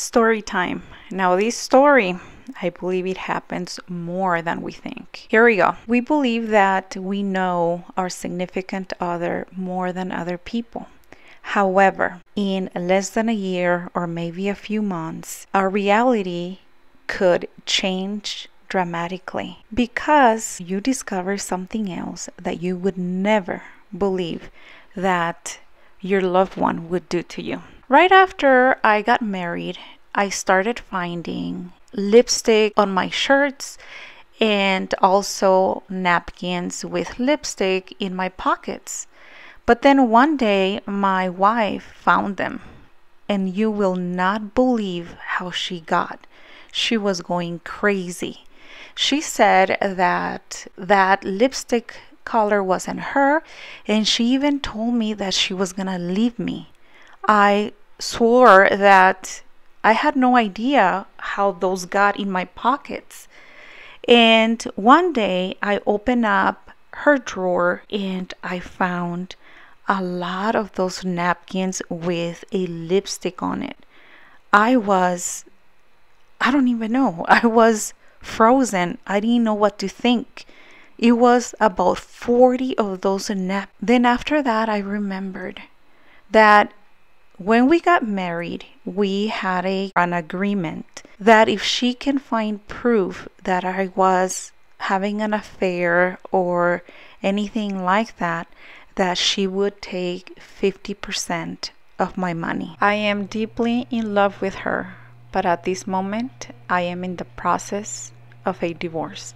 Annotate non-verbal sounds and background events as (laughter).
Story time. Now, this story, I believe it happens more than we think. Here we go. We believe that we know our significant other more than other people. However, in less than a year or maybe a few months, our reality could change dramatically because you discover something else that you would never believe that your loved one would do to you. Right after I got married, I started finding lipstick on my shirts and also napkins with lipstick in my pockets. But then one day my wife found them, and you will not believe how she got. She was going crazy. She said that that lipstick color wasn't her, and she even told me that she was gonna leave me. I swore that I had no idea how those got in my pockets. And one day I opened up her drawer and I found a lot of those napkins with a lipstick on it. I was, I don't even know, (laughs) I was frozen. I didn't know what to think. It was about 40 of those nap. Then after that, I remembered that when we got married, we had a, an agreement that if she can find proof that I was having an affair or anything like that, that she would take 50% of my money. I am deeply in love with her, but at this moment, I am in the process of a divorce.